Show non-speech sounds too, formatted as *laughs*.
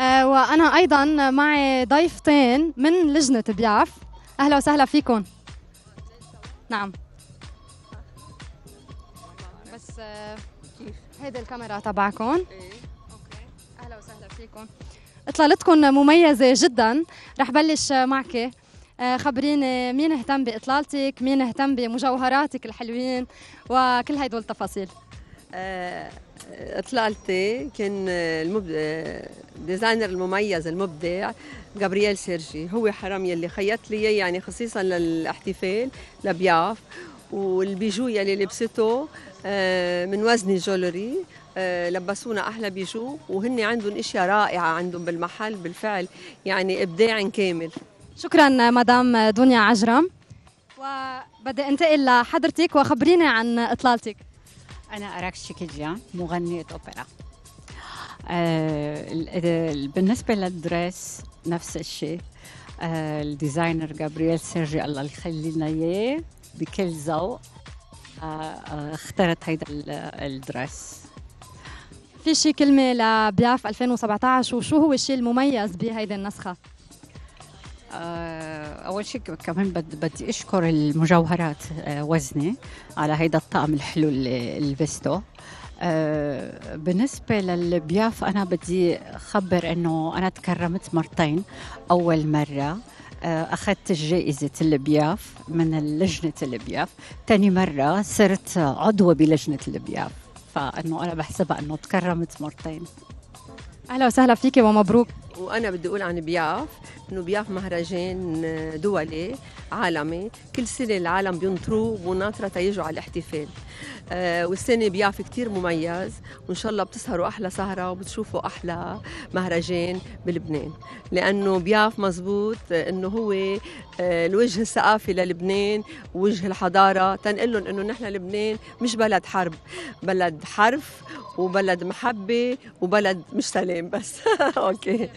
آه، وأنا أيضا معي ضيفتين من لجنة بياف أهلا وسهلا فيكم. نعم. بس آه، هيدي الكاميرا تبعكم. أوكي. أهلا وسهلا فيكم. إطلالتكم مميزة جدا. رح بلش معك. آه، خبريني مين اهتم بإطلالتك مين اهتم بمجوهراتك الحلوين وكل هدول التفاصيل. آه، إطلالتي كان المب... ال designer المميز المبدع جابرييل سيرجي. هو حرام يلي خيط لي إياه يعني خصيصا للاحتفال لبياف. وال bijoux يلي لبسته آه، من وزني jewelry آه، لبسونا أحلى bijoux. وهن عندهم إشياء رائعة عندهم بالمحل بالفعل يعني إبداع كامل. شكرا مدام دنيا عجرم. وبدي انتقل لحضرتك وخبريني عن إطلالتك. أنا أراكس شيكيجيان مغنية أوبرا. آه ال- ال- بالنسبة لل dress نفس الشيء. آه ال designer جابرييل سيرجي الله يخلي لنا إياه بكل ذوق. آه آه اخترت هيدا ال- ال dress. في شي كلمة لبياف 2017 وشو هو الشيء المميز بهيدي النسخة؟ آه، أول شيء كمان بد- بدي أشكر المجوهرات آه، وزني على هيدا الطقم الحلو اللي لبسته. آه، بالنسبة للبياف أنا بدي أخبر إنه أنا تكرمت مرتين. أول مرة أخذت جائزة البياف من لجنة البياف. تاني مرة صرت عضوة بلجنة البياف. فإنه أنا بحسبها إنه تكرمت مرتين. أهلا وسهلا فيك ومبروك. وأنا بدي أقول عن بياف. انه بياف مهرجان دولي عالمي. كل سنة العالم بينطروه مناطره تيجوا على الاحتفال. آه والسنة بياف كتير مميز. وإن شاء الله بتسهروا أحلى سهرة وبتشوفوا أحلى مهرجان بلبنان. لأنه بياف مزبوط آه، إنه هو آه الوجه الثقافي للبنان ووجه الحضارة. تنقل لهم إنه نحن لبنان مش بلد حرب بلد حرف وبلد محبة وبلد مش سلام بس. *laughs* أوكي.